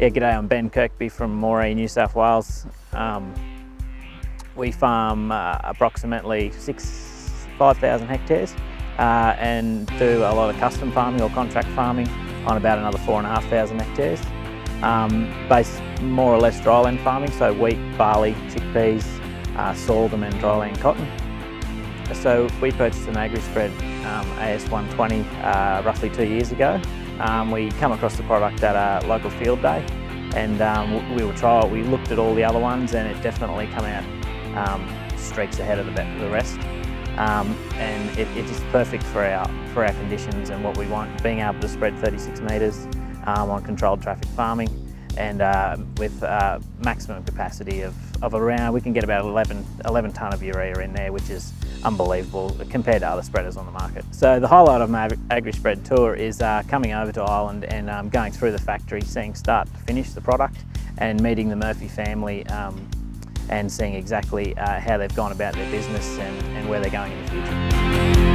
Yeah, g'day, I'm Ben Kirkby from Moree, New South Wales. Um, we farm uh, approximately six, 5,000 hectares uh, and do a lot of custom farming or contract farming on about another 4,500 hectares. Um, based more or less dryland farming, so wheat, barley, chickpeas, uh, sorghum and dryland cotton. So we purchased an AgriSpread um, AS120 uh, roughly two years ago. Um, we come across the product at a local field day and um, we were trial. We looked at all the other ones and it definitely come out um, streaks ahead of the, the rest. Um, and it, it is perfect for our for our conditions and what we want. Being able to spread 36 metres um, on controlled traffic farming and uh, with uh, maximum capacity of, of around, we can get about 11, 11 tonne of urea in there, which is unbelievable compared to other spreaders on the market. So the highlight of my AgriSpread tour is uh, coming over to Ireland and um, going through the factory, seeing start to finish the product and meeting the Murphy family um, and seeing exactly uh, how they've gone about their business and, and where they're going in the future.